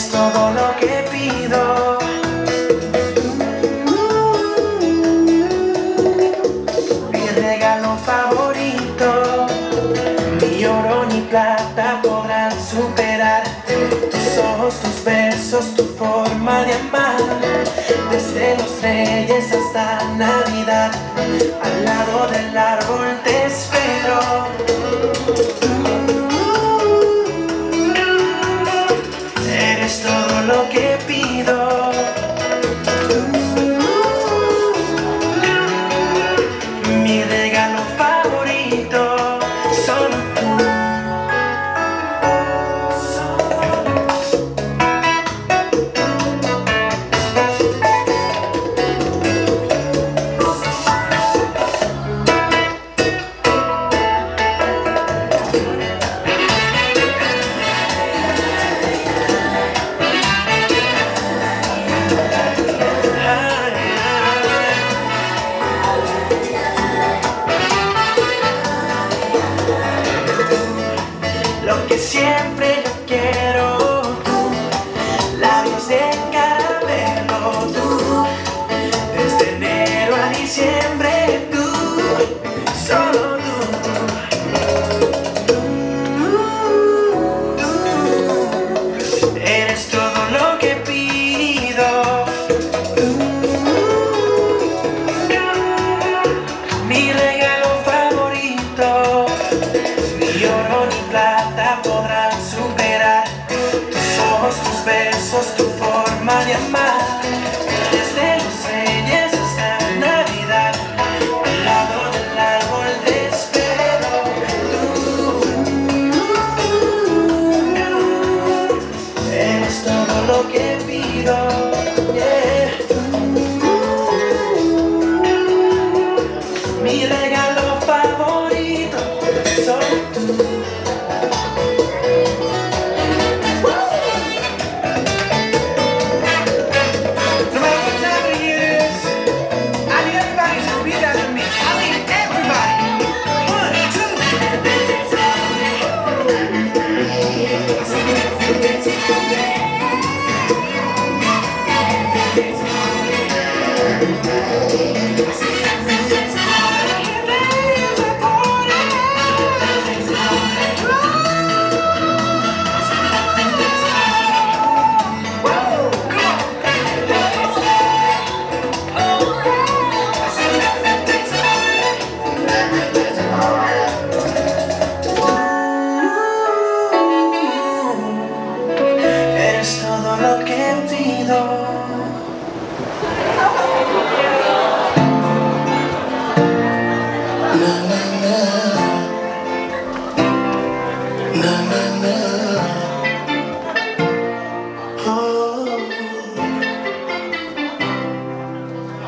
Eres todo lo que pido. Mi regalo favorito. Ni oro ni plata podrán superar tus ojos, tus besos, tu forma de amar. Desde los reyes hasta Navidad, al lado del árbol te espero. Lo que pido. Mi regalo favorito. Ni oro ni plata podrán superar tus ojos, tus besos, tu forma de amar. Lo que pido. yeah. No matter what time I need everybody to repeat after me. I need everybody. One, two. Assim Oh.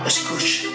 Escuche.